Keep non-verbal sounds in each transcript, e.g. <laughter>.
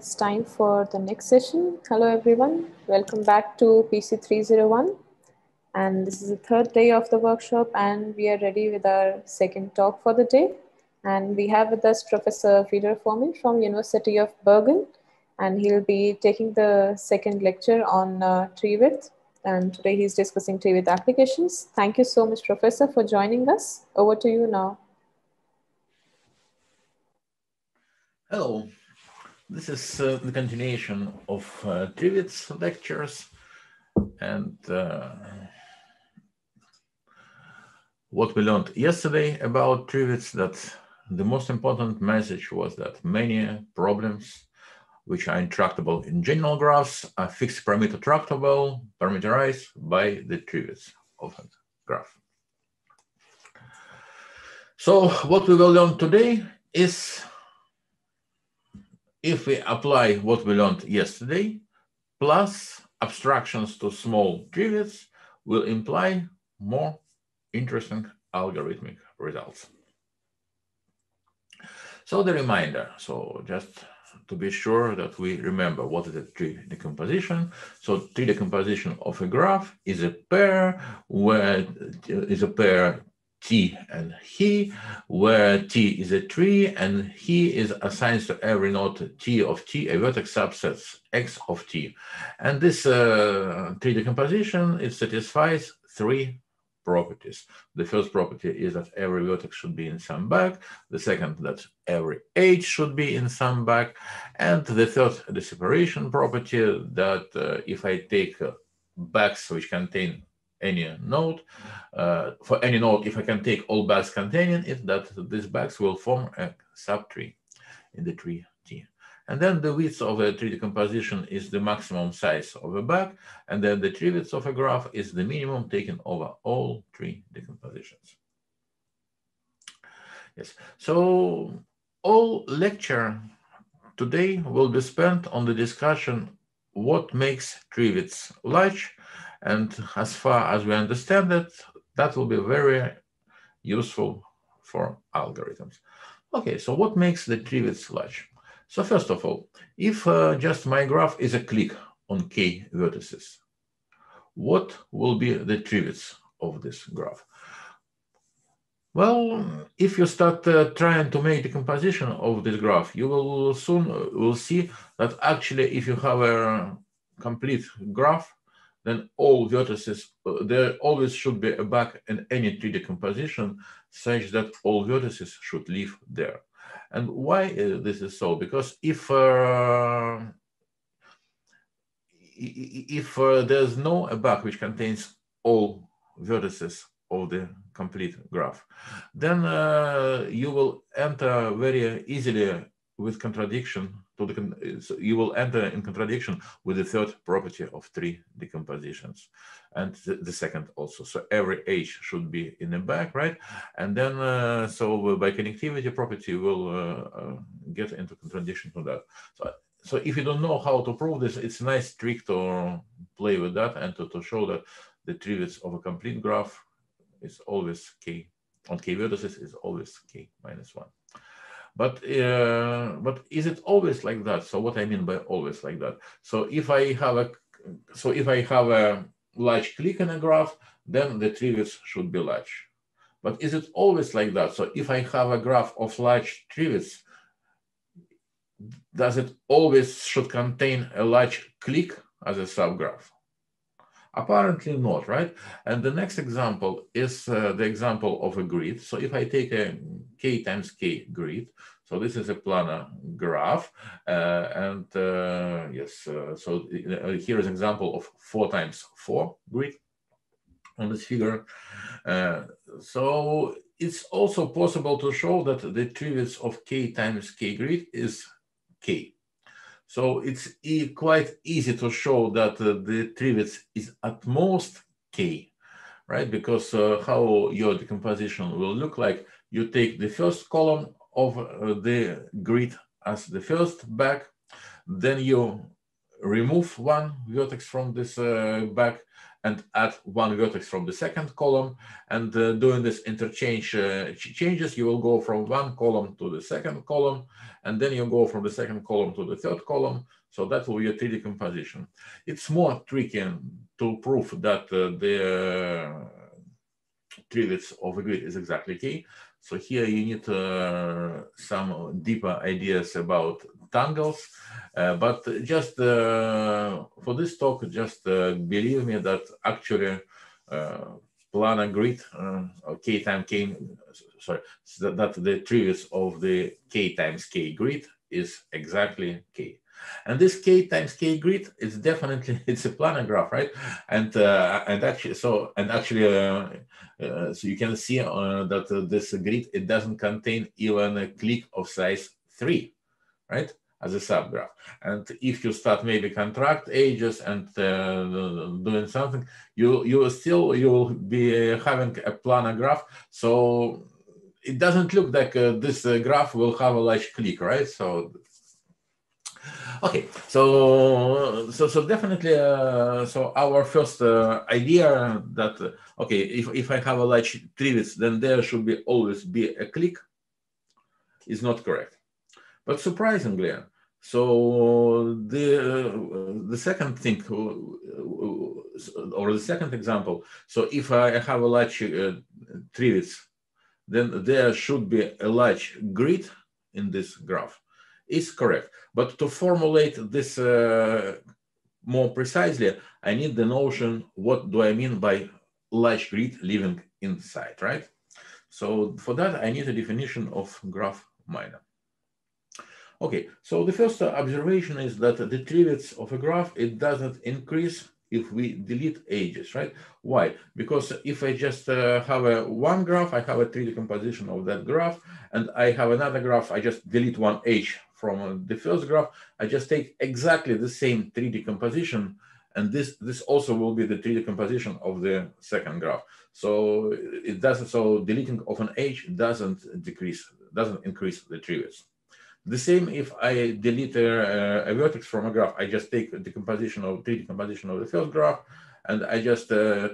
it's time for the next session. Hello, everyone. Welcome back to PC 301. And this is the third day of the workshop, and we are ready with our second talk for the day. And we have with us Professor Fedor Fomin from University of Bergen, and he'll be taking the second lecture on uh, tree width. And today he's discussing tree width applications. Thank you so much, Professor, for joining us. Over to you now. Hello. This is uh, the continuation of uh, lectures. And uh, what we learned yesterday about tree that the most important message was that many problems which are intractable in general graphs are fixed parameter tractable, parameterized by the tree of a graph. So what we will learn today is if we apply what we learned yesterday, plus abstractions to small tree will imply more interesting algorithmic results. So the reminder, so just to be sure that we remember what is a tree decomposition. So tree decomposition of a graph is a pair where is a pair T and he, where T is a tree and he is assigned to every node T of T, a vertex subset X of T. And this uh, tree decomposition, it satisfies three properties. The first property is that every vertex should be in some bag. The second, that every edge should be in some bag. And the third, the separation property that uh, if I take uh, bags which contain any node, uh, for any node, if I can take all bags containing it, that these bags will form a subtree in the tree T. And then the width of a tree decomposition is the maximum size of a bag, and then the tree width of a graph is the minimum taken over all tree decompositions. Yes, so all lecture today will be spent on the discussion what makes tree large and as far as we understand it, that will be very useful for algorithms. Okay, so what makes the width large? So first of all, if uh, just my graph is a clique on k vertices, what will be the width of this graph? Well, if you start uh, trying to make the composition of this graph, you will soon uh, will see that actually if you have a complete graph, then all vertices, uh, there always should be a bag in any tree decomposition such that all vertices should live there. And why uh, this is so? Because if uh, if uh, there's no a bag which contains all vertices of the complete graph, then uh, you will enter very easily with contradiction to the so you will enter in contradiction with the third property of tree decompositions. And the, the, second also. So every edge should be in the bag right? And then uh, so by connectivity property will uh, uh, get into contradiction to that. So so if you don't know how to prove this it's a nice trick to play with that and to, to show that the width of a complete graph is always k. On k vertices is always k minus one but uh, but is it always like that? So what I mean by always like that? So if I have a so if I have a large clique in a graph, then the width should be large. But is it always like that? So if I have a graph of large widths, does it always should contain a large clique as a subgraph? Apparently not, right? And the next example is uh, the example of a grid. So if I take a k times k grid, so this is a planar graph, uh, and uh, yes, uh, so uh, here is an example of four times four grid on this figure. Uh, so it's also possible to show that the width of k times k grid is k. So it's e quite easy to show that uh, the width is at most k, right? Because uh, how your decomposition will look like, you take the first column of uh, the grid as the first bag, then you remove one vertex from this uh, bag, and add one vertex from the second column. And uh, doing this interchange uh, changes, you will go from one column to the second column, and then you go from the second column to the third column. So that will be a tree decomposition. It's more tricky to prove that uh, the treewidth of a grid is exactly K. So here you need uh, some deeper ideas about tangles. Uh, but just uh, for this talk, just uh, believe me that actually uh, planar grid uh, k times k, sorry, that, the treewidth of the k times k grid is exactly k. And this k times k grid is definitely <laughs> it's a planar graph, right? And uh, and actually, so and actually, uh, uh, so you can see uh, that uh, this grid it doesn't contain even a clique of size three, right? As a subgraph. And if you start maybe contract edges and uh, doing something, you you will still you will be having a planar graph. So it doesn't look like this graph will have a large clique, right? So <laughs> Okay, so so so definitely, uh, so our first uh, idea that uh, okay, if if I have a large treewidth, then there should be always be a clique, is not correct. But surprisingly, so the the second thing or the second example, so if I have a large uh, treewidth, then there should be a large grid in this graph is correct. But to formulate this uh, more precisely, I need the notion, what do I mean by large grid living inside, right? So for that, I need a definition of graph minor. Okay, so the first observation is that the treewidth of a graph, it doesn't increase if we delete edges, right? Why? Because if I just uh, have a one graph, I have a tree decomposition of that graph, and I have another graph, I just delete one edge from the first graph, I just take exactly the same tree decomposition, and this this also will be the tree decomposition of the second graph. So it doesn't. So deleting of an edge doesn't decrease, doesn't increase the treewidth. The same if I delete a, a, vertex from a graph, I just take the composition of tree decomposition of the first graph, and I just uh,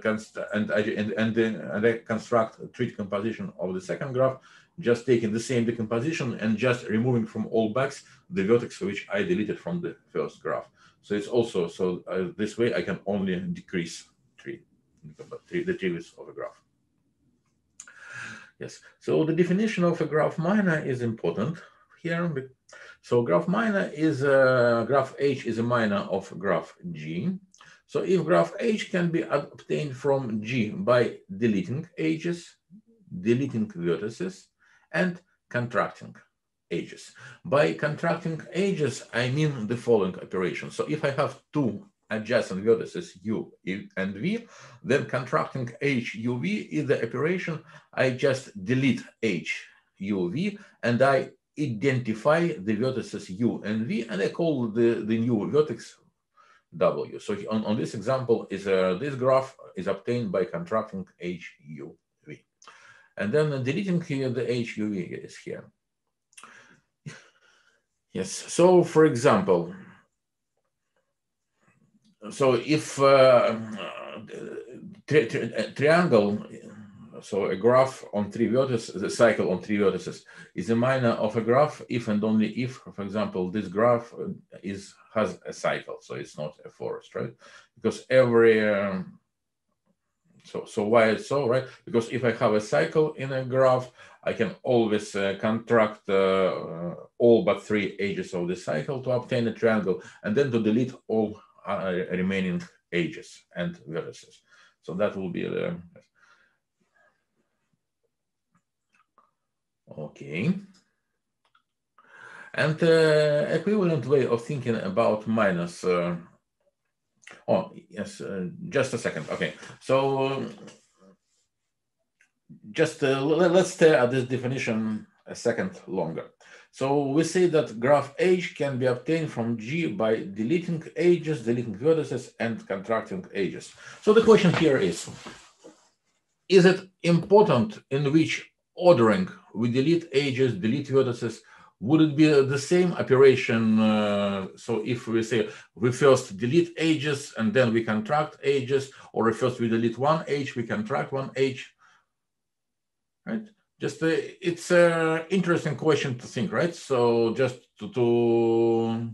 and I and and then and I construct a tree decomposition of the second graph, just taking the same decomposition and just removing from all bags the vertex which I deleted from the first graph. So it's also, so uh, this way I can only decrease three, three the treewidth of a graph. Yes, so the definition of a graph minor is important here. So graph minor is a, graph H is a minor of graph G. So if graph H can be obtained from G by deleting edges, deleting vertices, and contracting edges. By contracting edges, I mean the following operation. So if I have two adjacent vertices U and V, then contracting edge UV is the operation. I just delete edge UV and I identify the vertices U and V and I call the, the new vertex W. So on, on this example, is uh, this graph is obtained by contracting edge U and then the deleting here the edge UV is here. Yes, so for example, so if uh, tri tri triangle, so a graph on three vertices, the cycle on three vertices is a minor of a graph if and only if, for example, this graph is has a cycle, so it's not a forest, right? Because every um, so, so why it's so, right? Because if I have a cycle in a graph, I can always uh, contract uh, all but three edges of the cycle to obtain a triangle and then to delete all uh, remaining edges and vertices. So that will be the, okay. And uh, equivalent way of thinking about minors uh, Oh, yes, uh, just a second. Okay, so just uh, let's stare at this definition a second longer. So we say that graph H can be obtained from G by deleting edges, deleting vertices, and contracting edges. So the question here is, is it important in which ordering we delete edges, delete vertices, would it be the same operation? Uh, so if we say we first delete edges and then we contract edges, or if first we delete one edge, we contract one edge, right? Just uh, it's an interesting question to think, right? So just to, to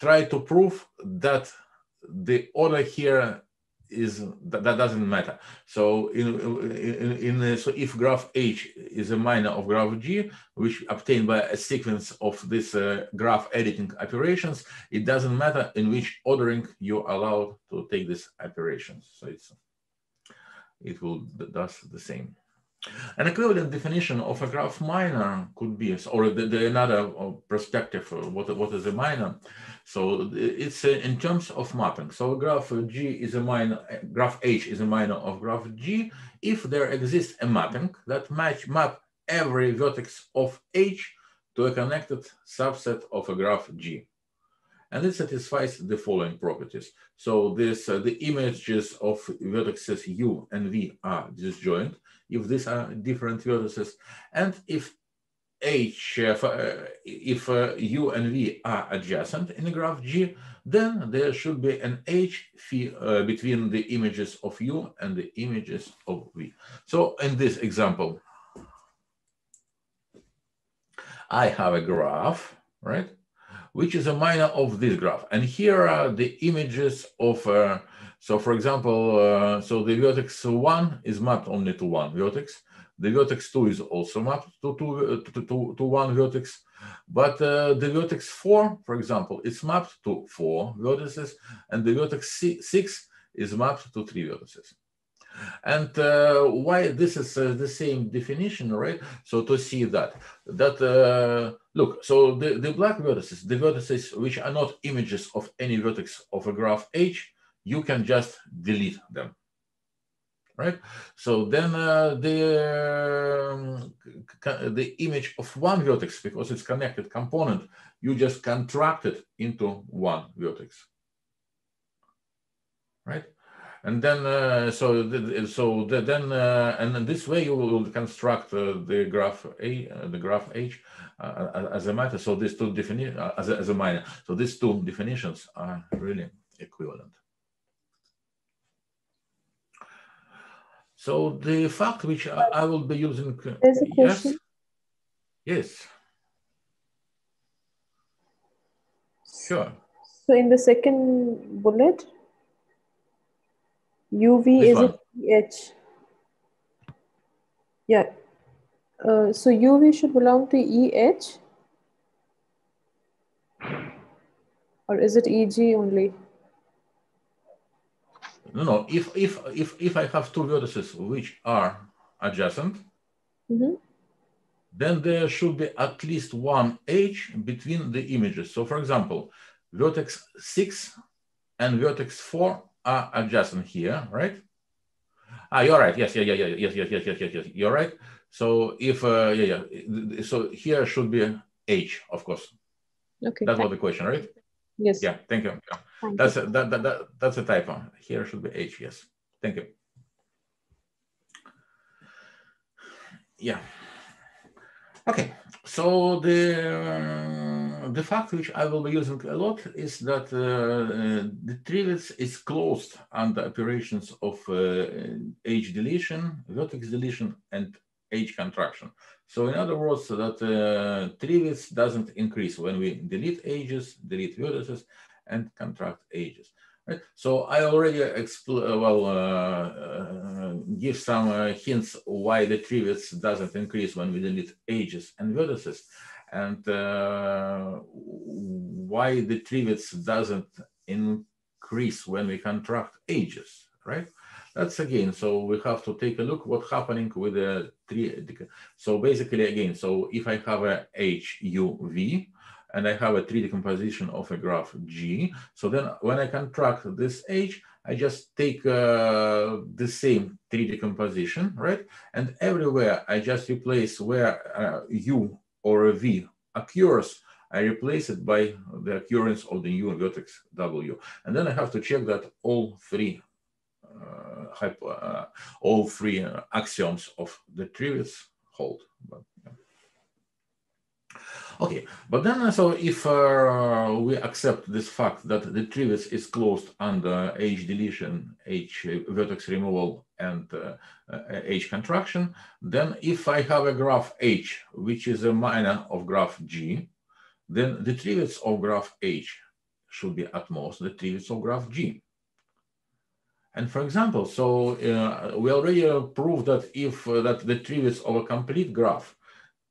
try to prove that the order here is that, that doesn't matter. So in, in, in, so if graph H is a minor of graph G, which obtained by a sequence of this uh, graph editing operations, it doesn't matter in which ordering you're allowed to take these operations. So it's it will does the same. An equivalent definition of a graph minor could be, or the, the another uh, perspective, what, what is a minor? So it's uh, in terms of mapping. So graph G is a minor, graph H is a minor of graph G if there exists a mapping that match map every vertex of H to a connected subset of a graph G. And it satisfies the following properties. So this uh, the images of vertices U and V are disjoint if these are different vertices, and if H, uh, uh, if uh, U and V are adjacent in the graph G, then there should be an edge uh, between the images of U and the images of V. So in this example, I have a graph, right, which is a minor of this graph. And here are the images of, uh, so for example, uh, so the vertex one is mapped only to one vertex. The vertex 2 is also mapped to, to, to, to, to one vertex, but uh, the vertex 4, for example, is mapped to four vertices, and the vertex 6 is mapped to three vertices. And uh, why this is uh, the same definition, right? So to see that, that uh, look, so the, the black vertices, the vertices which are not images of any vertex of a graph H, you can just delete them right? So then uh, the, um, the image of one vertex, because it's connected component, you just contract it into one vertex, right? And then, uh, so the, so the, then, uh, and then this way you will construct uh, the graph A, uh, the graph H uh, as a matter. So these two definitions, as, a, as a minor. So these two definitions are really equivalent. So the fact which I, I will be using. Yes. Yes. Sure. So in the second bullet, UV is one. a pH. Yeah. Uh, so UV should belong to EH? Or is it EG only? No, no. If, if, if, if I have two vertices which are adjacent, mm -hmm. then there should be at least one edge between the images. So for example, vertex 6 and vertex 4 uh, adjustment here, right? Ah, you're right. Yes, yeah, yeah, yeah, yes, yes, yes, yes, yes. You're right. So if uh, yeah, yeah. So here should be H, of course. Okay. That was the question, right? Yes. Yeah. Thank you. Yeah. Thank that's you. A, that, that, that that's a typo. Here should be H. Yes. Thank you. Yeah. Okay. So the. Uh, the fact which I will be using a lot is that uh, the treewidth is closed under operations of uh, edge deletion, vertex deletion, and edge contraction. So in other words, that uh, treewidth doesn't increase when we delete edges, delete vertices, and contract edges. Right? So I already uh, well uh, uh, give some uh, hints why the treewidth doesn't increase when we delete edges and vertices, and uh, why the treewidth doesn't increase when we contract edges, right? That's again, so we have to take a look what's happening with the tree. So basically again, so if I have a edge UV, and I have a tree decomposition of a graph G. So then when I contract this edge, I just take uh, the same tree decomposition, right? And everywhere I just replace where uh, U or a V occurs, I replace it by the occurrence of the new vertex W. And then I have to check that all three uh, uh all three uh, axioms of the treewidth hold. But. Okay, but then so if uh, we accept this fact that the treewidth is closed under edge deletion, H vertex removal, and uh, uh, edge contraction, then if I have a graph H, which is a minor of graph G, then the treewidth of graph H should be at most the treewidth of graph G. And for example, so uh, we already proved that if uh, that the treewidth of a complete graph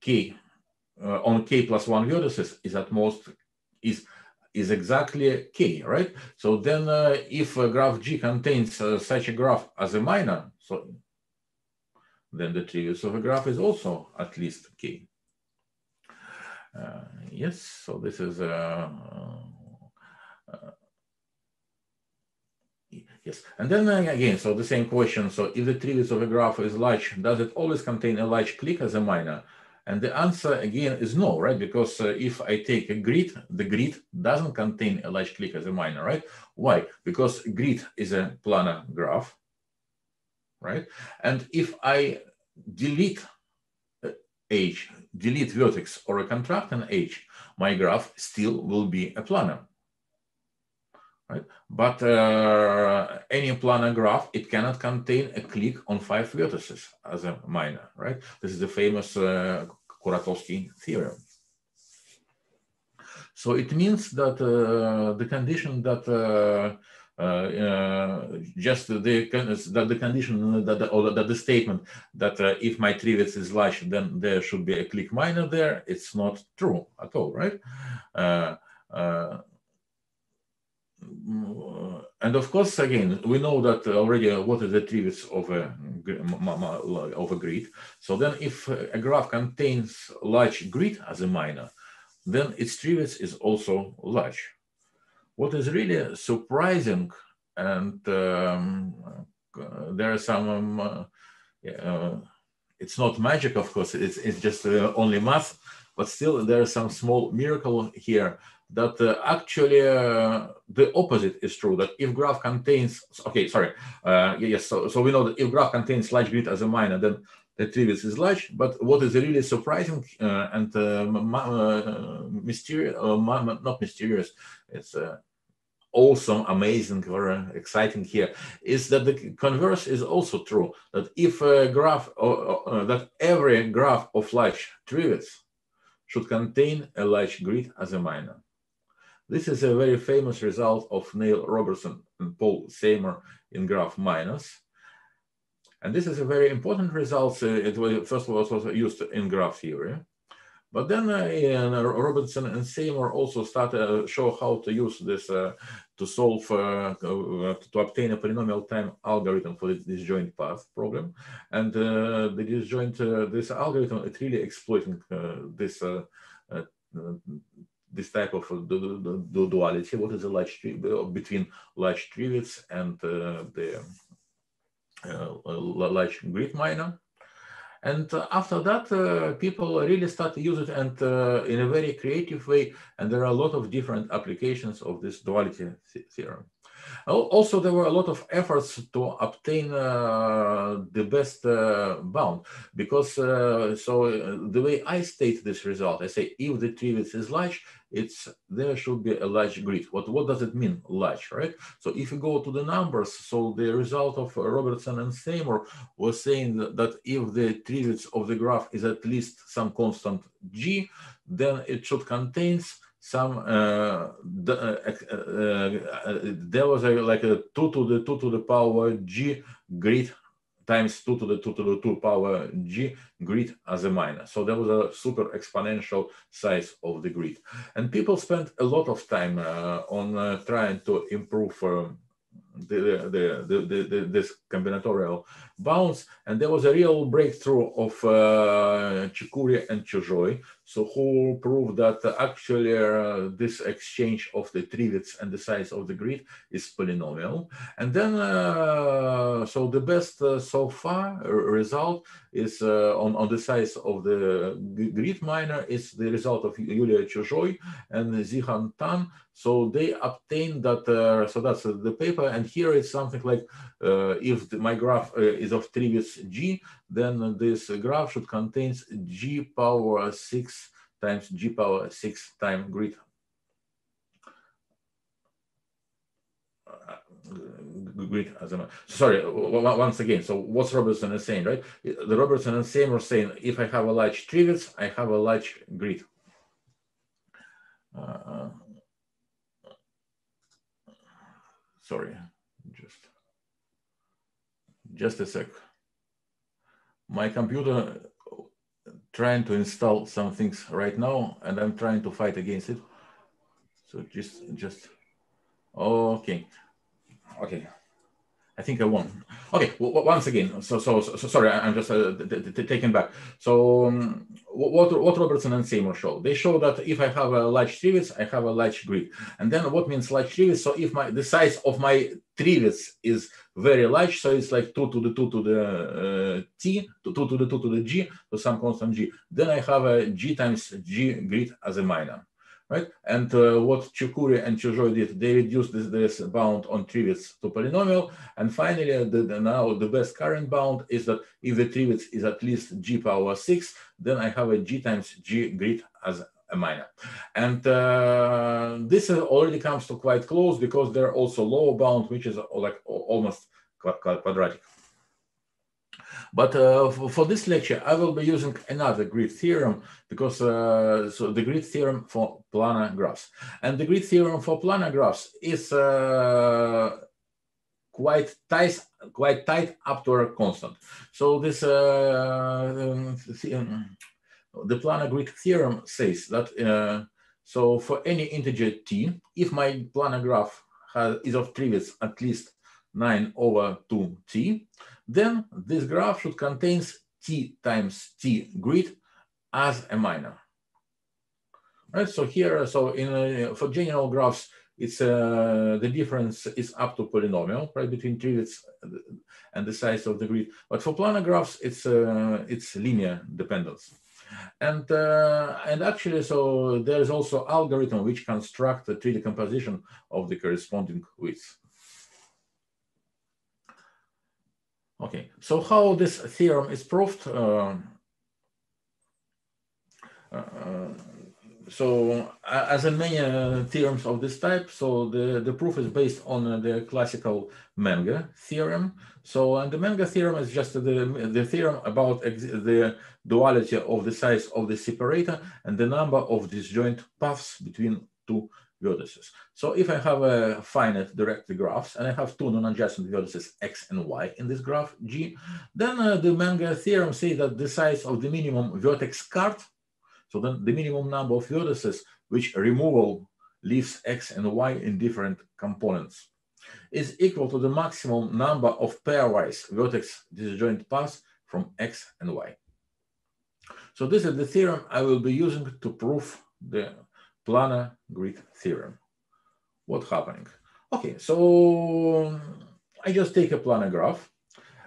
K uh, on k plus one vertices is at most is is exactly k, right? So then uh, if a graph G contains uh, such a graph as a minor, so then the treewidth of a graph is also at least k. Uh, yes, so this is uh, uh, Yes, and then again, so the same question. So if the treewidth of a graph is large, does it always contain a large clique as a minor? And the answer again is no, right? Because uh, if I take a grid, the grid doesn't contain a large clique as a minor, right? Why? Because grid is a planar graph, right? And if I delete uh, edge, delete vertex or a contract on edge, my graph still will be a planar. Right? But uh, any planar graph, it cannot contain a clique on five vertices as a minor, right? This is the famous uh, Kuratowski theorem. So it means that uh, the condition that uh, uh, uh just the that the condition that the, or that the statement that uh, if my treewidth is large, then there should be a clique minor there. It's not true at all, right? Uh, and of course, again, we know that already what is the treewidth of a of a grid. So then, if a graph contains large grid as a minor, then its treewidth is also large. What is really surprising, and um, uh, there are some, um, uh, uh, it's not magic, of course, it's, it's just uh, only math, but still there is some small miracle here that uh, actually uh, the opposite is true that if graph contains okay sorry uh, yes so, so we know that if graph contains large grid as a minor then the treewidth is large but what is really surprising uh, and uh, uh, mysterious not mysterious it's awesome amazing or exciting here is that the converse is also true that if a graph that every graph of large treewidth should contain a large grid as a minor this is a very famous result of Neil Robertson and Paul Seymour in graph minors. And this is a very important result. Uh, it was, first of all, was used in graph theory. But then uh, Robertson and Seymour also started to uh, show how to use this uh, to solve, uh, uh, to obtain a polynomial time algorithm for the disjoint path problem. And the disjoint, this algorithm, it really exploiting this this type of uh, duality, what is the large uh, between large treewidths and uh, the large grid minor. And uh, after that, uh, people really start to use it and uh, in a very creative way. And there are a lot of different applications of this duality th theorem. Also, there were a lot of efforts to obtain uh, the best uh, bound because uh, so uh, the way I state this result, I say if the treewidth is large, it's there should be a large grid. What what does it mean large, right? So if you go to the numbers, so the result of Robertson and Seymour was saying that, if the treewidth of the graph is at least some constant g, then it should contains some uh, the, uh, uh, uh, there was a, like a 2 to the 2 to the power g grid times 2 to the 2 to the 2 power g grid as a minor. So there was a super exponential size of the grid. And people spent a lot of time uh, on uh, trying to improve um, the, the, the, the, this combinatorial bounds. And there was a real breakthrough of uh, Chekuri and Chuzhoy, so who proved that actually uh, this exchange of the treewidths and the size of the grid is polynomial. And then, uh, so the best uh, so far result is uh, on, on the size of the grid minor is the result of Yulia Chuzhoy and Zihan Tan. So they obtained that, uh, so that's the paper. And here it's something like uh, if the, my graph is of treewidth g, then this graph should contain g power 6 times g power 6 time grid. Uh, grid as a sorry once again so what's robertson is saying right? The robertson and Seymour saying if i have a large treewidth i have a large grid. Uh, sorry just just a sec my computer trying to install some things right now and I'm trying to fight against it. So just, just, okay, okay. I think I won. Okay, once again, so, so, so sorry, I'm just uh, taken back. So um, what, what Robertson and Seymour show? They show that if I have a large treewidth, I have a large grid. And then what means large treewidth? So if my the size of my treewidth is very large, so it's like 2 to the 2 to the uh, t, 2 to the 2 to the g, to some constant g. Then I have a g times g grid as a minor right? And uh, what Chekuri and Chuzhoy did, they reduced this, this bound on treewidth to polynomial. And finally, the, the, now the best current bound is that if the treewidth is at least g power 6, then I have a g times g grid as a minor. And uh, this already comes to quite close because there are also lower bound, which is like almost quadratic. But uh, for this lecture, I will be using another grid theorem because uh, so the grid theorem for planar graphs. And the grid theorem for planar graphs is uh, quite tight, quite tight up to a constant. So this um, um, the planar grid theorem says that uh, so for any integer t, if my planar graph has, is of treewidth at least 9 over 2t, then this graph should contain t times t grid as a minor. Right, so here, so in uh, for general graphs, it's uh, the difference is up to polynomial, right, between treewidth and the size of the grid. But for planar graphs, it's uh, it's linear dependence. And uh, and actually, so there is also algorithm which construct the tree decomposition of the corresponding widths. Okay, so how this theorem is proved? Uh, uh, so as in many uh, theorems of this type, so the, the proof is based on the classical Menger theorem. So and the Menger theorem is just the, the theorem about the duality of the size of the separator and the number of disjoint paths between two vertices. So if I have a finite direct graphs and I have two non-adjacent vertices x and y in this graph G, then uh, the Menger theorem says that the size of the minimum vertex cut, so then the minimum number of vertices which removal leaves x and y in different components, is equal to the maximum number of pairwise vertex disjoint paths from x and y. So this is the theorem I will be using to prove the planar grid theorem. What's happening? Okay, so I just take a planar graph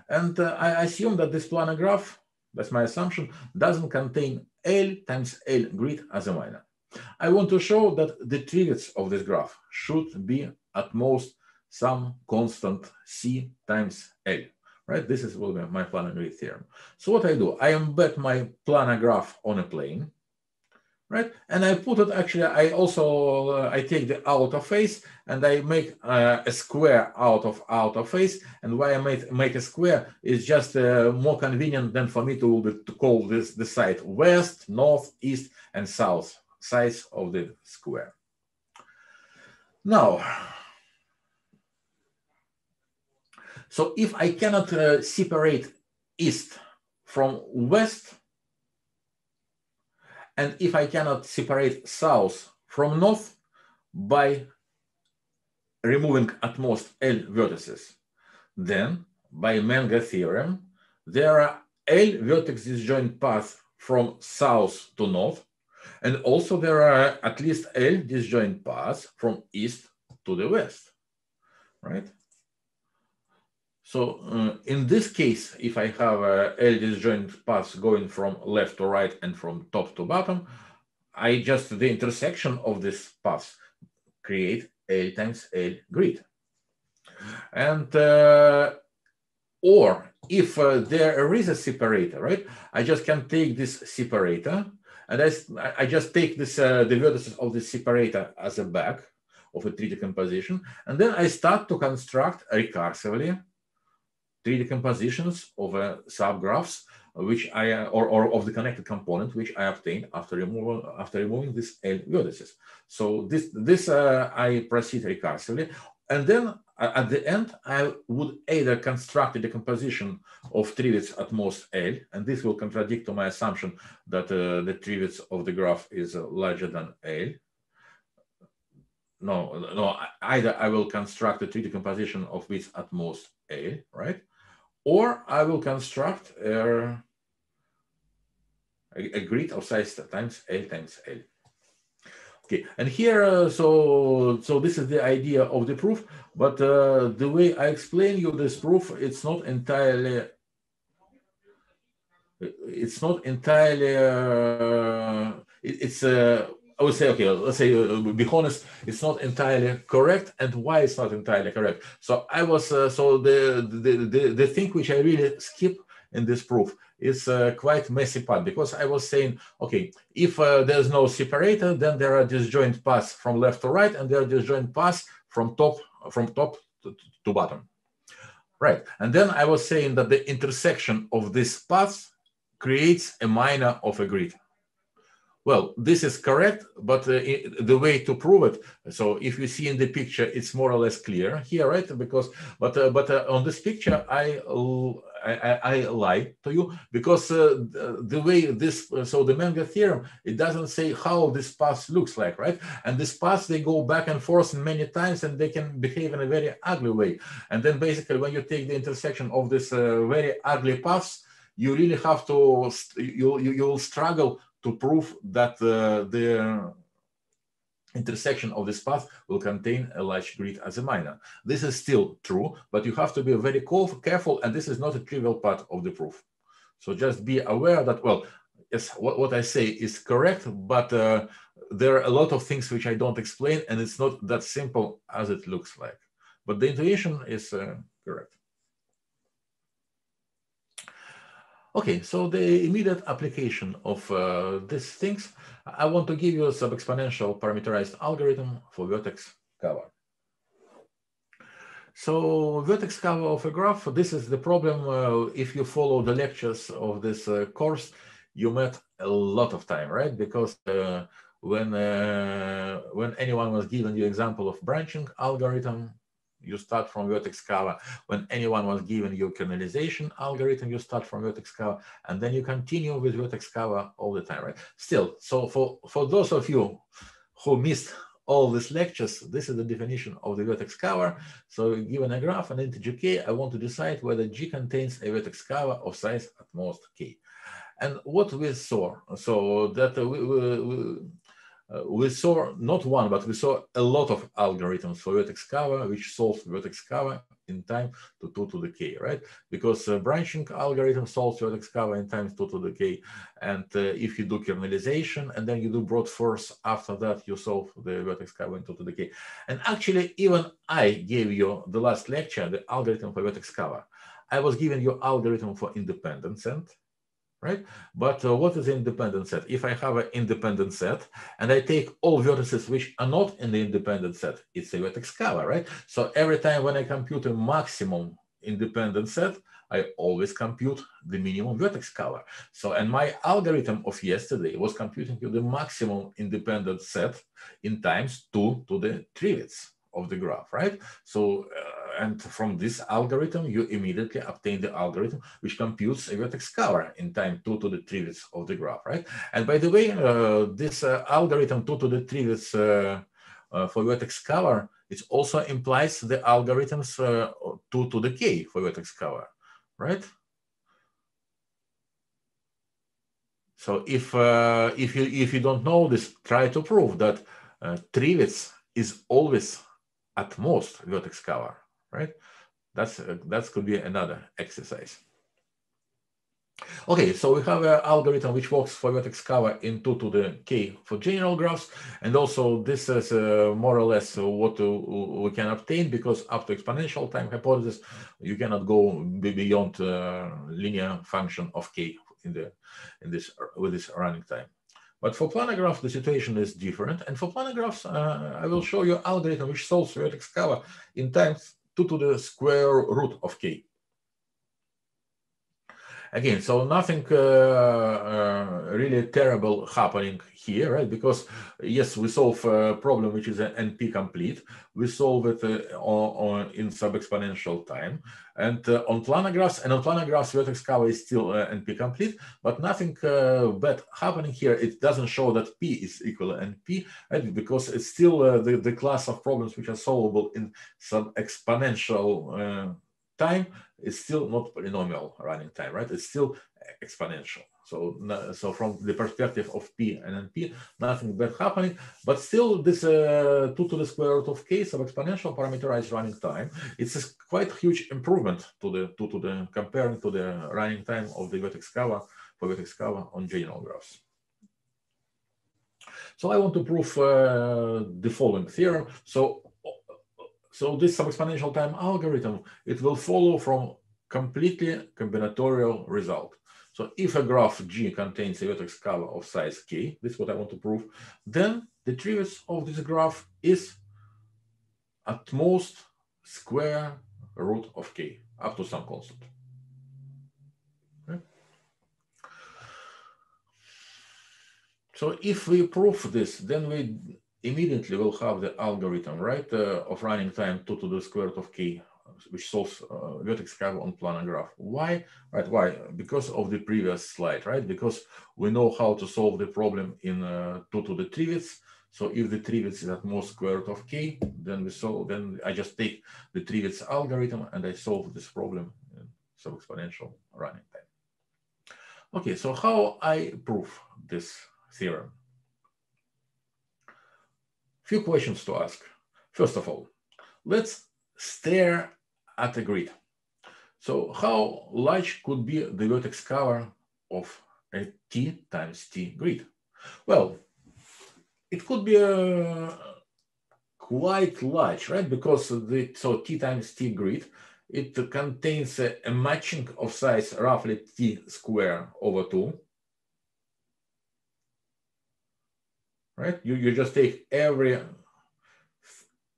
and uh, I assume that this planar graph, that's my assumption, doesn't contain L times L grid as a minor. I want to show that the trivets of this graph should be at most some constant C times L, right? This is will be my planar grid theorem. So what I do, I embed my planar graph on a plane right? And I put it actually, I also, uh, I take the outer face and I make uh, a square out of outer face. And why I make, make a square is just uh, more convenient than for me to, to call this the side west, north, east, and south sides of the square. Now, so if I cannot uh, separate east from west, and if I cannot separate south from north by removing at most L vertices, then by Menger theorem, there are L vertex disjoint paths from south to north, and also there are at least L disjoint paths from east to the west, right? So uh, in this case, if I have a L disjoint paths going from left to right and from top to bottom, I just, the intersection of this paths create L times L grid. And uh, or if uh, there is a separator, right? I just can take this separator and I, I just take this uh, the vertices of the separator as a bag of a tree decomposition. And then I start to construct recursively tree decompositions of uh, subgraphs which I uh, or, or of the connected component which I obtained after removal after removing these L vertices. So this this uh, I proceed recursively, and then at the end I would either construct a decomposition of treewidth at most L, and this will contradict to my assumption that uh, the treewidth of the graph is uh, larger than L. No, no, either I will construct a tree decomposition of width at most L, right? Or I will construct a a, a grid of size times L times L. Okay, and here, uh, so so this is the idea of the proof, but uh, the way I explain you this proof, it's not entirely, it's not entirely, uh, it, it's, uh, I would say, okay, let's say, uh, be honest, it's not entirely correct, and why it's not entirely correct. So I was, uh, so the, the, the, the thing which I really skip in this proof is uh, quite messy part because I was saying, okay, if uh, there's no separator, then there are disjoint paths from left to right, and there are disjoint paths from top from top to, to bottom. Right, and then I was saying that the intersection of these paths creates a minor of a grid. Well, this is correct, but uh, the way to prove it. So if you see in the picture, it's more or less clear here, right? Because, but uh, but uh, on this picture, I I, I, lie to you because uh, the way this, so the Menger theorem, it doesn't say how this path looks like, right? And this path, they go back and forth many times and they can behave in a very ugly way. And then basically when you take the intersection of this uh, very ugly paths, you really have to, you, you, you'll struggle to prove that uh, the intersection of this path will contain a large grid as a minor. This is still true, but you have to be very careful, and this is not a trivial part of the proof. So just be aware that, well, yes, what, what I say is correct, but uh, there are a lot of things which I don't explain, and it's not that simple as it looks like. But the intuition is uh, correct. Okay, so the immediate application of uh, these things, I want to give you a sub-exponential parameterized algorithm for vertex cover. So vertex cover of a graph, this is the problem. Uh, if you follow the lectures of this uh, course, you met a lot of time, right? Because uh, when uh, when anyone was given you example of branching algorithm, you start from vertex cover. When anyone was given your kernelization algorithm, you start from vertex cover, and then you continue with vertex cover all the time, right? Still, so for, for those of you who missed all these lectures, this is the definition of the vertex cover. So given a graph and integer k, I want to decide whether G contains a vertex cover of size at most k. And what we saw, so that we, we, we uh, we saw not one, but we saw a lot of algorithms for vertex cover, which solves vertex cover in time to 2 to the k, right? Because uh, branching algorithm solves vertex cover in time 2 to the k. And uh, if you do kernelization and then you do brute force after that, you solve the vertex cover in 2 to the k. And actually, even I gave you the last lecture, the algorithm for vertex cover. I was giving you algorithm for independent set right? But uh, what is independent set? If I have an independent set and I take all vertices which are not in the independent set, it's a vertex cover, right? So every time when I compute a maximum independent set, I always compute the minimum vertex cover. So, and my algorithm of yesterday was computing the maximum independent set in times two to the treewidth of the graph, right? So, uh, and from this algorithm, you immediately obtain the algorithm which computes a vertex cover in time two to the treewidth of the graph, right? And by the way, uh, this uh, algorithm two to the treewidth uh, uh, for vertex cover, it also implies the algorithms uh, two to the k for vertex cover, right? So if if you if you don't know this, try to prove that treewidth is always at most vertex cover, right? That's uh, that could be another exercise. Okay, so we have an algorithm which works for vertex cover in 2 to the k for general graphs. And also this is uh, more or less what uh, we can obtain because to exponential time hypothesis, you cannot go beyond uh, linear function of k in the in this with this running time. But for planar graphs, the situation is different. And for planar graphs, uh, I will show you an algorithm which solves vertex cover in times 2 to the square root of k again, so nothing uh, uh, really terrible happening here, right? Because yes, we solve a problem which is NP complete. We solve it uh, on, on, in sub-exponential time. And on planar graphs, and on planar graphs, vertex cover is still NP complete, but nothing bad happening here. It doesn't show that P is equal to NP, right? Because it's still the, the class of problems which are solvable in sub-exponential time is still not polynomial running time, right? It's still exponential. So, so from the perspective of P and NP, nothing bad happening, but still this uh, 2 to the square root of k of exponential parameterized running time, it's a quite huge improvement to the 2 to the comparing to the running time of the vertex cover for vertex cover on general graphs. So I want to prove uh, the following theorem. So so this sub-exponential time algorithm, it will follow from completely combinatorial result. So if a graph G contains a vertex cover of size K, this is what I want to prove, then the treewidth of this graph is at most square root of K up to some constant. So if we prove this, then we immediately we'll have the algorithm, right, uh, of running time 2 to the square root of k, which solves uh, vertex cover on planar graph. Why? Right, why? Because of the previous slide, right? Because we know how to solve the problem in uh, 2 to the treewidth. So if the treewidth is at most square root of k, then we solve, then I just take the treewidth algorithm and I solve this problem in sub-exponential running time. Okay, so how I prove this theorem? Few questions to ask. First of all, let's stare at a grid. So how large could be the vertex cover of a t times t grid? Well, it could be a uh, quite large, right? Because the so t times t grid, it contains a, a matching of size roughly t square over 2 right? You, you just take every,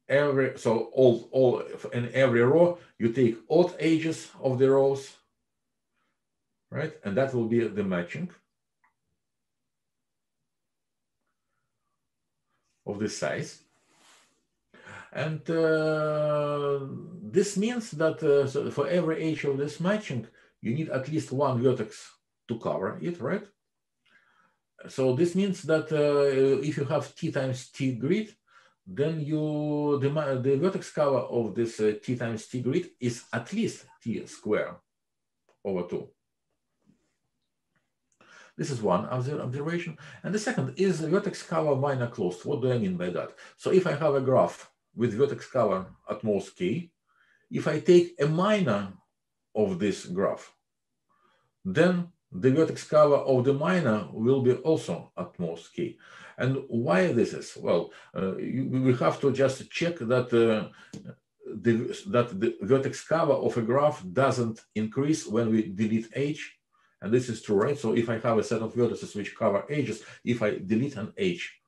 every, so all, all in every row, you take odd edges of the rows, right? And that will be the matching of this size. And uh, this means that uh, so for every edge of this matching, you need at least one vertex to cover it, right? So this means that uh, if you have t times t grid, then you the, the vertex cover of this uh, t times t grid is at least t square over 2. This is one observation. And the second is vertex cover minor closed. What do I mean by that? So if I have a graph with vertex cover at most k, if I take a minor of this graph, then the vertex cover of the minor will be also at most k. And why this is? Well, uh, you, we have to just check that uh, the, that the vertex cover of a graph doesn't increase when we delete edge. And this is true, right? So if I have a set of vertices which cover edges, if I delete an edge,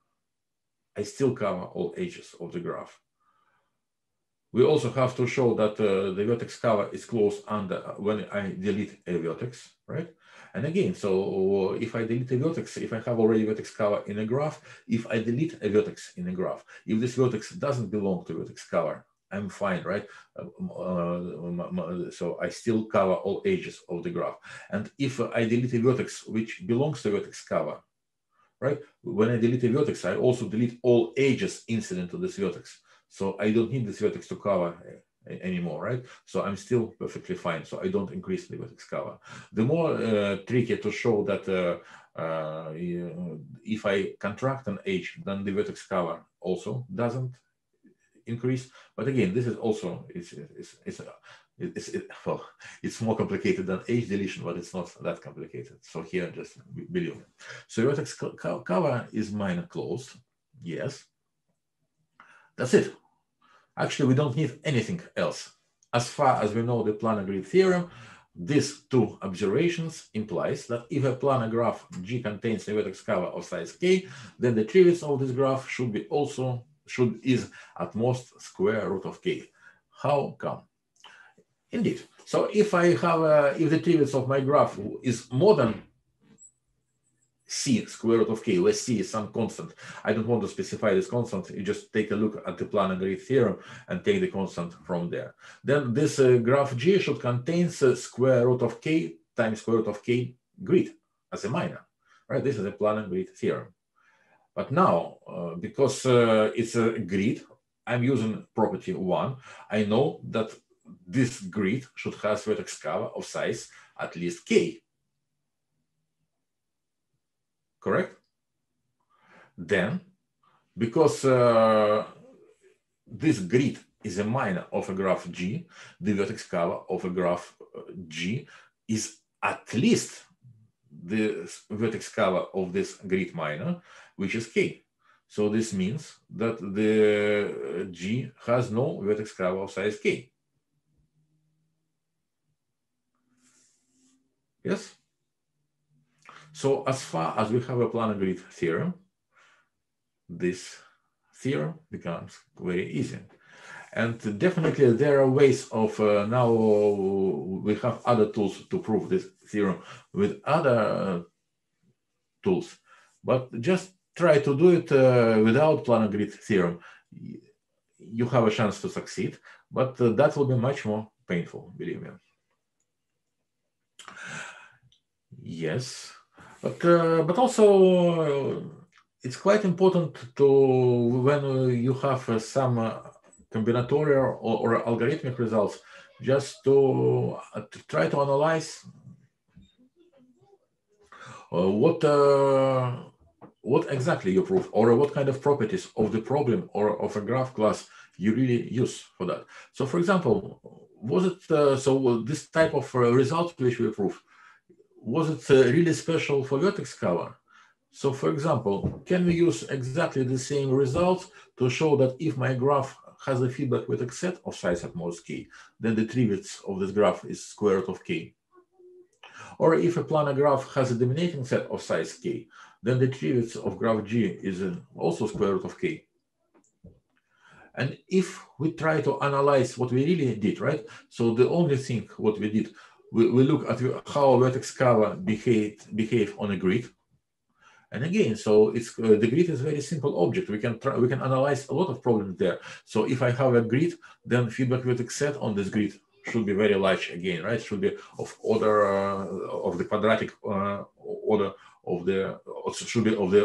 I still cover all edges of the graph. We also have to show that uh, the vertex cover is closed under when I delete a vertex, right? And again, so if I delete a vertex, if I have already vertex cover in a graph, if I delete a vertex in a graph, if this vertex doesn't belong to vertex cover, I'm fine, right? Uh, so I still cover all edges of the graph. And if I delete a vertex which belongs to vertex cover, right? When I delete a vertex, I also delete all edges incident to this vertex. So I don't need this vertex to cover anymore, right? So I'm still perfectly fine. So I don't increase the vertex cover. The more uh, tricky to show that uh, uh, if I contract an edge, then the vertex cover also doesn't increase. But again, this is also it's, it's, it's it's it, well, it's more complicated than edge deletion, but it's not that complicated. So here, just believe me. So vertex cover is minor closed. Yes, that's it. Actually, we don't need anything else. As far as we know the planar grid theorem, these two observations implies that if a planar graph G contains a vertex cover of size k, then the treewidth of this graph should be also should is at most square root of k. How come? Indeed. So if I have a, if the treewidth of my graph is more than c square root of k, where c is some constant. I don't want to specify this constant. You just take a look at the planar grid theorem and take the constant from there. Then this uh, graph G should contain uh, square root of k times square root of k grid as a minor, right? This is a planar grid theorem. But now, uh, because uh, it's a grid, I'm using property one. I know that this grid should have vertex cover of size at least k correct? Then, because uh, this grid is a minor of a graph G, the vertex cover of a graph uh, G is at least the vertex cover of this grid minor, which is K. So this means that the G has no vertex cover of size K. Yes? So as far as we have a planar grid theorem, this theorem becomes very easy. And definitely there are ways of uh, now we have other tools to prove this theorem with other uh, tools, but just try to do it uh, without planar grid theorem. You have a chance to succeed, but uh, that will be much more painful, believe me. Yes. But uh, but also uh, it's quite important to when you have uh, some combinatorial or, or, algorithmic results, just to, to try to analyze what what exactly you prove or what kind of properties of the problem or of a graph class you really use for that. So for example, was it, uh, so this type of uh, result which we prove, was it uh, really special for vertex cover? So for example, can we use exactly the same results to show that if my graph has a feedback vertex set of size at most k, then the treewidth of this graph is square root of k. Or if a planar graph has a dominating set of size k, then the treewidth of graph G is also square root of k. And if we try to analyze what we really did, right? So the only thing what we did, we, we look at how vertex cover behave, behave on a grid. And again, so it's uh, the grid is a very simple object. We can try, we can analyze a lot of problems there. So if I have a grid, then feedback vertex set on this grid should be very large again, right? Should be of order uh, of the quadratic uh, order of the should be of the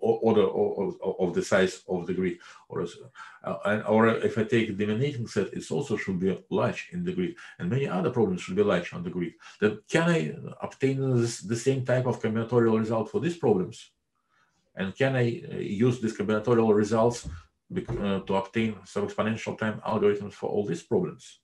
order of, the size of the grid or uh, and or if I take the dominating set it also should be large in the grid and many other problems should be large on the grid then can I obtain this, the same type of combinatorial result for these problems? And can I uh, use these combinatorial results uh, to obtain sub-exponential time algorithms for all these problems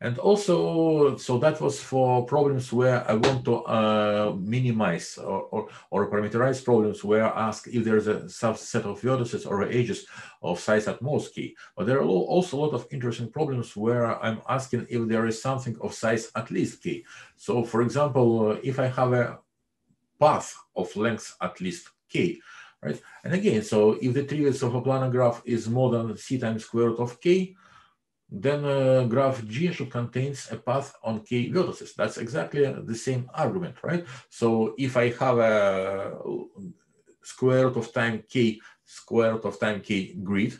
and also, so that was for problems where I want to uh, minimize or, or, or, parameterize problems where I ask if there's a subset of vertices or edges of size at most key. But there are also a lot of interesting problems where I'm asking if there is something of size at least key. So for example, if I have a path of length at least k, right? And again, so if the treewidth of a planar graph is more than c times square root of k, then uh, graph G should contains a path on k vertices. That's exactly the same argument, right? So if I have a square root of time k square root of time k grid,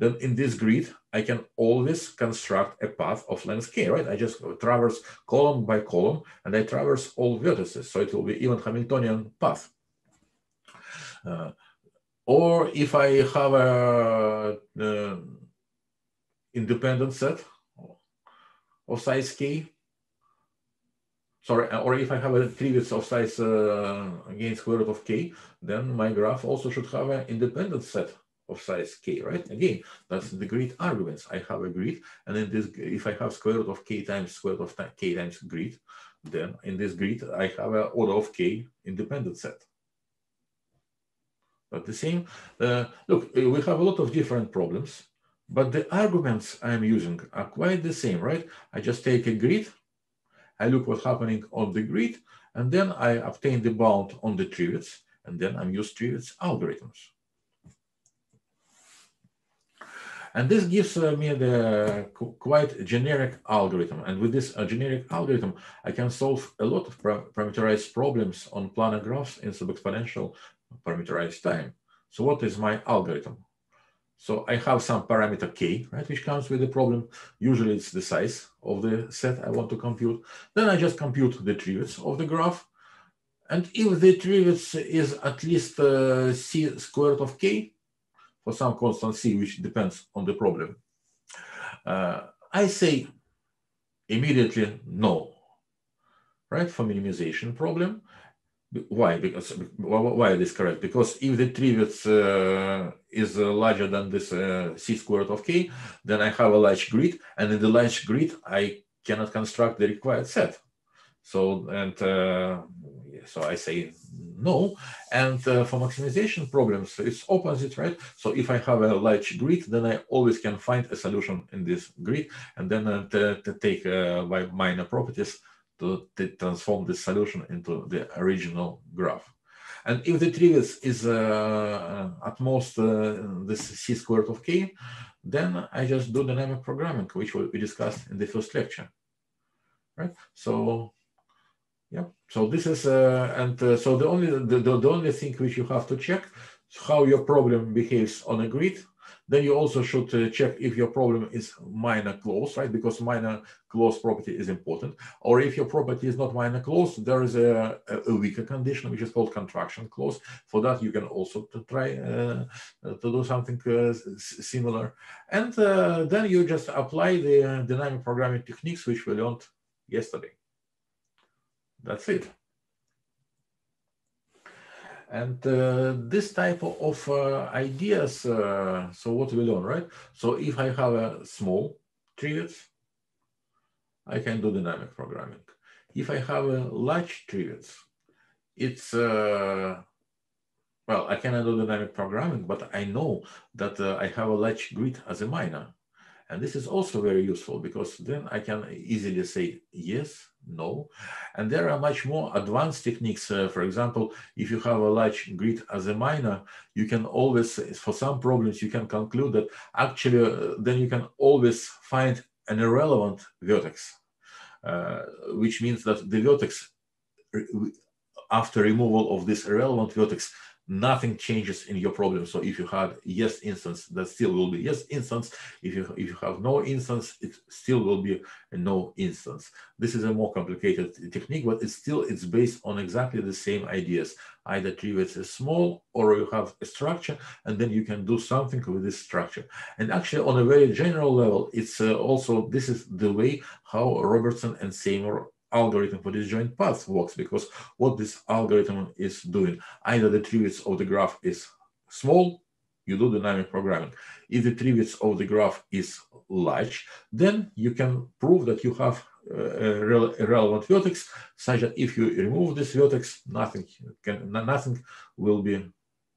then in this grid, I can always construct a path of length k, right? I just traverse column by column and I traverse all vertices. So it will be even Hamiltonian path. Uh, or if I have a, uh, independent set of size k. Sorry, or if I have a treewidth of size uh, again square root of k, then my graph also should have an independent set of size k, right? Again, that's the grid arguments. I have a grid, and then this, if I have square root of k times square root of k times grid, then in this grid, I have an order of k independent set. But the same, uh, look, we have a lot of different problems, but the arguments I'm using are quite the same, right? I just take a grid, I look what's happening on the grid, and then I obtain the bound on the treewidth, and then I'm use treewidth algorithms. And this gives uh, me the quite generic algorithm. And with this uh, generic algorithm, I can solve a lot of parameterized problems on planar graphs in sub-exponential parameterized time. So what is my algorithm? So I have some parameter k, right, which comes with the problem. Usually it's the size of the set I want to compute. Then I just compute the treewidth of the graph. And if the treewidth is at least uh, c squared of k, for some constant c, which depends on the problem. Uh, I say immediately no, right, for minimization problem. Why? Because why it is correct? Because if the treewidth uh, is uh, larger than this uh, c squared of k, then I have a large grid, and in the large grid I cannot construct the required set. So and uh, so I say no. And uh, for maximization problems, it's opposite, right? So if I have a large grid, then I always can find a solution in this grid and then uh, to, to take my minor properties to, transform this solution into the original graph. And if the treewidth is uh, at most uh, this c squared of k, then I just do dynamic programming, which we discussed in the first lecture, right? So yeah. So this is uh, and uh, so the only the, the, the only thing which you have to check is how your problem behaves on a grid. Then you also should uh, check if your problem is minor closed, right? Because minor closed property is important. Or if your property is not minor closed, there is a, a weaker condition which is called contraction closed. For that, you can also try uh, to do something uh, similar. And uh, then you just apply the dynamic programming techniques which we learned yesterday. That's it. And uh, this type of uh, ideas, uh, so what we learn, right? So if I have a small treewidth, I can do dynamic programming. If I have a large treewidth, it's, uh, well, I cannot do dynamic programming, but I know that uh, I have a large grid as a minor. And this is also very useful because then I can easily say yes, no. And there are much more advanced techniques. Uh, for example, if you have a large grid as a minor, you can always, for some problems, you can conclude that actually uh, then you can always find an irrelevant vertex, uh, which means that the vertex, after removal of this irrelevant vertex, nothing changes in your problem. So if you had yes instance, that still will be yes instance. If you if you have no instance, it still will be no instance. This is a more complicated technique, but it's still it's based on exactly the same ideas. Either treewidth is small or you have a structure, and then you can do something with this structure. And actually, on a very general level, it's uh, also this is the way how Robertson and Seymour algorithm for disjoint path works because what this algorithm is doing, either the treewidth of the graph is small, you do dynamic programming. If the treewidth of the graph is large, then you can prove that you have a relevant vertex such that if you remove this vertex, nothing can nothing will be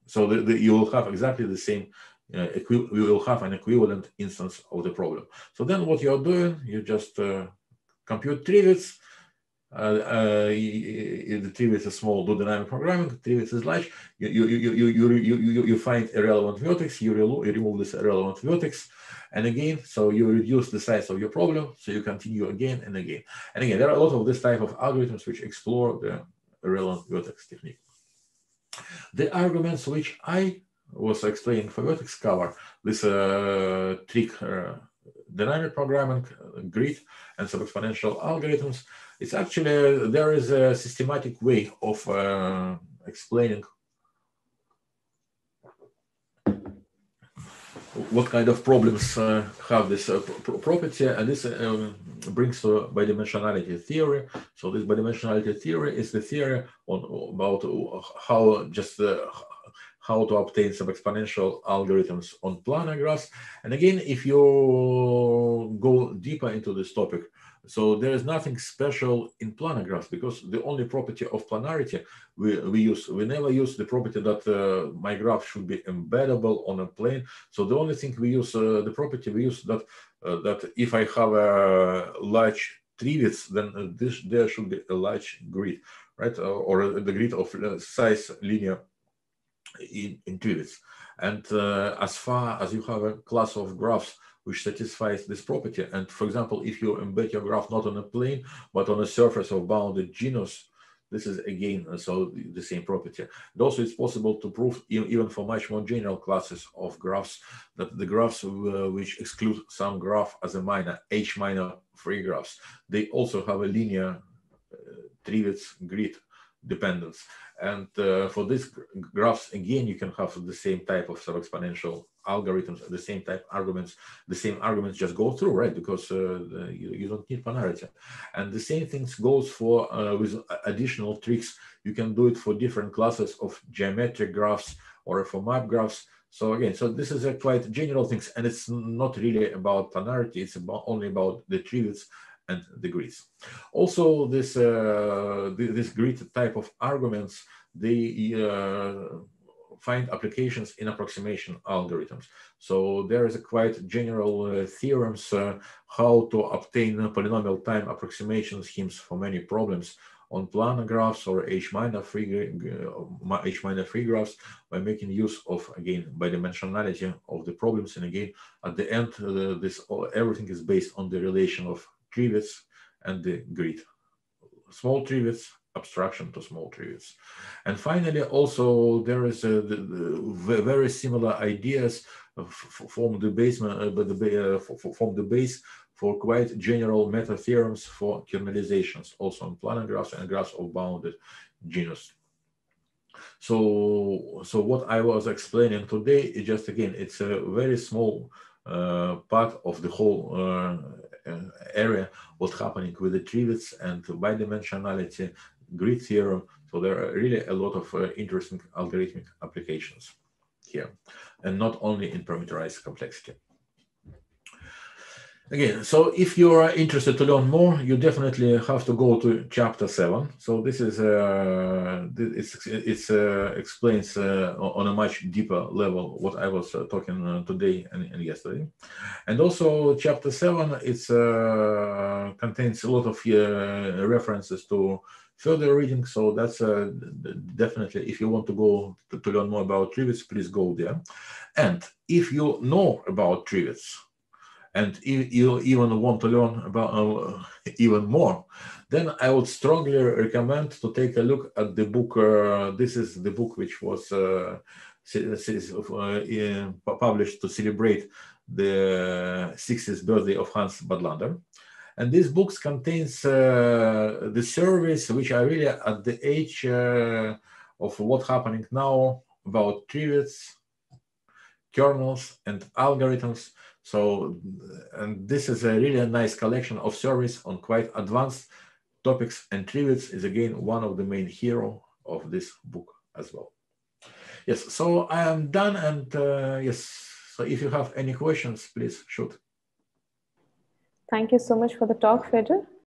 so the, the, you will have exactly the same uh, you will have an equivalent instance of the problem. So then what you're doing, you just uh, compute treewidth, uh, uh the treewidth is small do dynamic programming, treewidth is large. You, you, you, you, you, you, you, find irrelevant vertex, you, re you remove this irrelevant vertex, and again, so you reduce the size of your problem, so you continue again and again. And again, there are a lot of this type of algorithms which explore the irrelevant vertex technique. The arguments which I was explaining for vertex cover, this uh, trick uh, dynamic programming, uh, grid, and sub-exponential algorithms, it's actually, there is a systematic way of uh, explaining what kind of problems uh, have this uh, property, and this um, brings to bidimensionality theory. So this bidimensionality theory is the theory on about how just uh, how to obtain sub-exponential algorithms on planar graphs. And again, if you go deeper into this topic, so there is nothing special in planar graphs because the only property of planarity we, we use, we never use the property that uh, my graph should be embeddable on a plane. So the only thing we use, uh, the property we use that, uh, that if I have a large treewidth, then this, there should be a large grid, right? or the grid of uh, size linear in, in treewidth. And uh, as far as you have a class of graphs which satisfies this property, and for example, if you embed your graph not on a plane, but on a surface of bounded genus, this is again uh, so the same property. And also it's possible to prove even for much more general classes of graphs that the graphs uh, which exclude some graph as a minor, H minor free graphs, they also have a linear uh, treewidth grid dependence. And uh, for these graphs, again, you can have the same type of sub-exponential algorithms, the same type arguments, the same arguments just go through, right? Because uh, you, you, don't need planarity. And the same things goes for uh, with additional tricks. You can do it for different classes of geometric graphs or for map graphs. So again, so this is a quite general things, and it's not really about planarity. It's about only about the treewidth and the grids. Also, this uh, this grid type of arguments they uh, find applications in approximation algorithms. So there is a quite general uh, theorems uh, how to obtain polynomial time approximation schemes for many problems on planar graphs or H minor free uh, H minor free graphs by making use of again bidimensionality of the problems. And again, at the end, uh, this everything is based on the relation of treewidth and the grid. Small treewidth, abstraction to small trees. And finally, also there is a, the, the very similar ideas form the basement, uh, but the uh, form the base for quite general meta theorems for kernelizations, also on planar graphs and graphs of bounded genus. So, so what I was explaining today is just again, it's a very small uh, part of the whole uh, uh, area, what's happening with the treewidth and bidimensionality, grid theorem. So there are really a lot of uh, interesting algorithmic applications here, and not only in parameterized complexity. Again, so if you are interested to learn more, you definitely have to go to chapter seven. So this is uh, it's it's uh, explains uh, on a much deeper level what I was uh, talking uh, today and, and, yesterday, and also chapter seven it's uh, contains a lot of references to further reading. So that's definitely if you want to go to, to learn more about treewidth, please go there. And if you know about treewidth and if you even want to learn about uh, <laughs> even more, then I would strongly recommend to take a look at the book. Uh, this is the book which was uh, uh published to celebrate the 60th birthday of Hans Bodlaender. And this book contains uh, the surveys which are really at the age uh, of what's happening now about treewidth, kernels, and algorithms so, and this is a really nice collection of surveys on quite advanced topics and treewidth is again one of the main hero of this book as well. Yes, so I am done and uh, yes, so if you have any questions, please shoot. Thank you so much for the talk, Fedor.